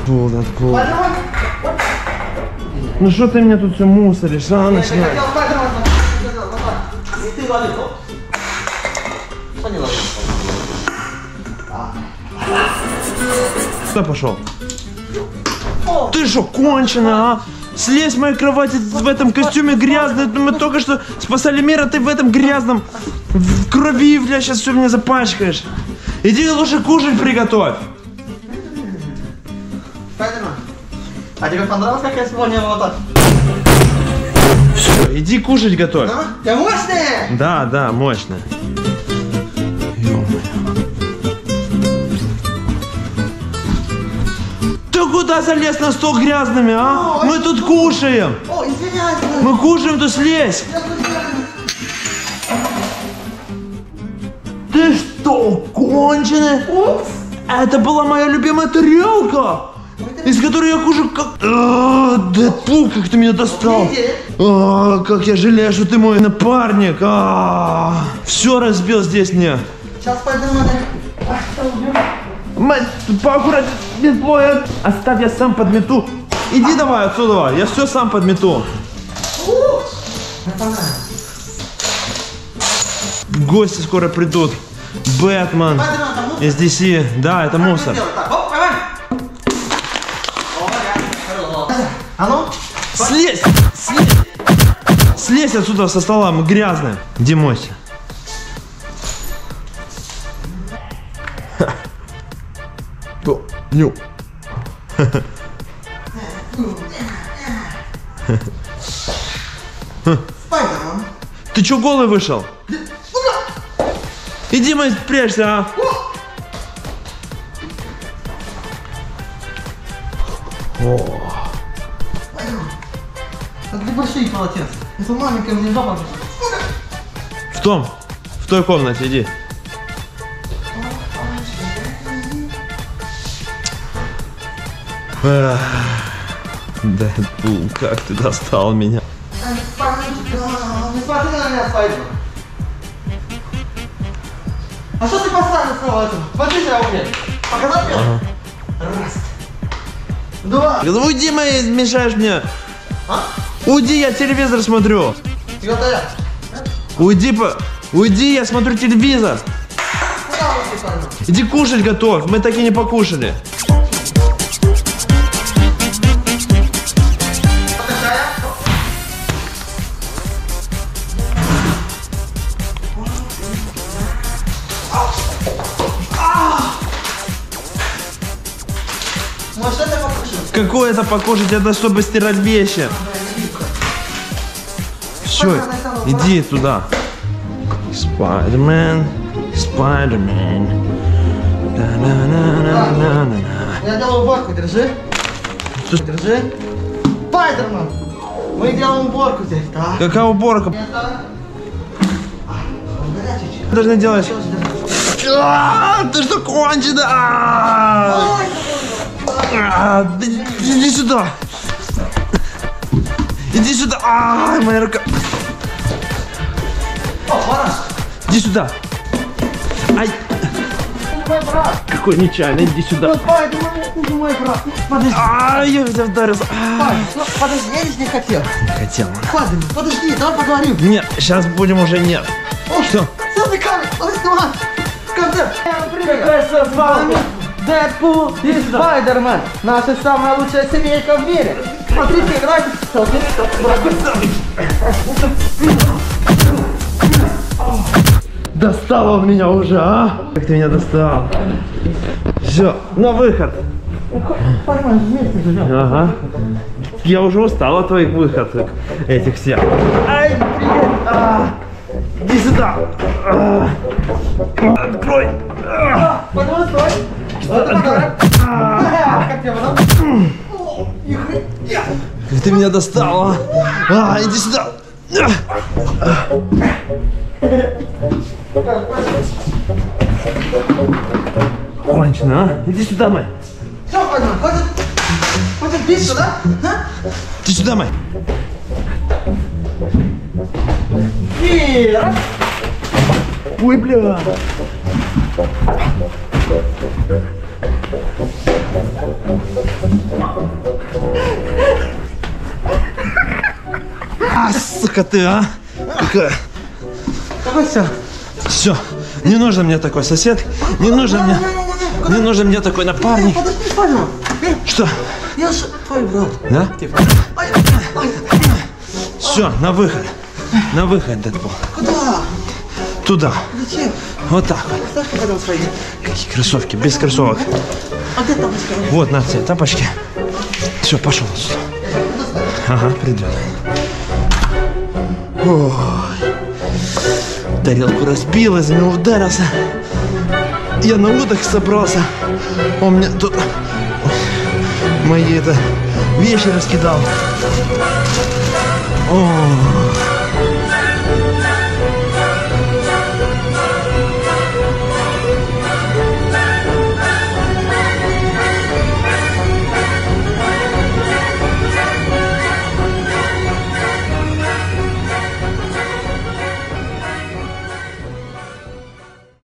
Откуда, откуда? Ну что ты меня тут все мусоришь, а, начинаешь? Куда пошел? Ты что, конченый, а? Слезь с моей кровати в этом костюме грязный. Мы только что спасали мир, а ты в этом грязном в крови, бля, сейчас все меня запачкаешь. Иди лучше кушать приготовь. А тебе понравилось, как я исполнил вот так? Все, иди кушать готовь. А? Я мощный! Да, да, мощно. Ты куда залез на стол грязными, а? Ой, Мы тут кушаем. О, извиняйся. Мы кушаем, то слезь. Ты что, конченый? Упс. Это была моя любимая тарелка, из которой я кушаю как... А, как ты меня достал. А, как я жалею, что ты мой напарник. А, все разбил здесь мне. Сейчас убью. Мать, поаккуратнее, метлой. Оставь, я сам подмету. Иди давай отсюда, я все сам подмету. Гости скоро придут. Бэтмен из DC. Да, это мусор. А ну? Слезь! Слезь! Слезь отсюда со стола, мы грязные. Иди мойся. То, ню. Ты чё голый вышел? Иди, мой, прячься, а. Это большие полотенца. Если маленькая мне жопа. В том, в той комнате иди. Дэдпул, как ты достал меня. Не смотри на меня, Спайдерман. А что ты поставил снова этому? Смотри себя умеешь. Показать мне? Раз. Два. Да уйди, мои, мешаешь мне. А? Уйди, я телевизор смотрю. Уйди, по... Уйди, я смотрю телевизор. Иди кушать готовь, мы так и не покушали. Может это покушать? Какое это покушать, это чтобы стирать вещи. Все, иди туда. Спайдермен, Спайдермен. Я делаю уборку, держи. Держи. Спайдерман! Мы делаем уборку здесь, так? Какая уборка? А, чуть. Должны делать. А, Ты что кончено? А, да Иди сюда. Иди сюда. А, моя рука. О, пора. Иди сюда. Ай, Мой брат. какой нечаянно, иди сюда. Ну, Спайдерман, это не мой брат. Подожди. А, я тебя вдарился. А, Спайдер, ну, подожди, я здесь не хотел. Хотел. Спайдерман, подожди, давай поговорим. Нет, сейчас будем уже нет. О, Что? Что ты камень? Подожди, давай. Концерт. Какая свалка? Дэдпул и Спайдермен. Наша самая лучшая семейка в мире. Смотрите, играйте. Достал он меня уже, а? Как ты меня достал? Все, на выход. Ага. Я уже устал от твоих выходок. Этих всех. Ай, привет. А, иди сюда. А, открой. А, подарок. Как тебе потом? Ты меня достал, а? А, иди сюда. Кончено, а? Иди сюда, мой. Все, Спайдерман, хватит. Хватит бить сюда. А? Иди сюда, мой. И раз. Ой, бля. А, сука ты, а? Какая? Все. Все, не нужен мне такой сосед, не нужен мне, не нужен мне такой напарник. Подожди, Что, Я же твой брат. да? Все, на выход, на выход, Дэдпул. Куда? Туда, Зачем? вот так вот. Какие кроссовки, без кроссовок. А? Вот, на тебе тапочки. Все, пошел отсюда. Ага, придет. Ой. Тарелку разбил, из него ударился. Я на отдых собрался. Он мне тут мои это вещи раскидал. Ой.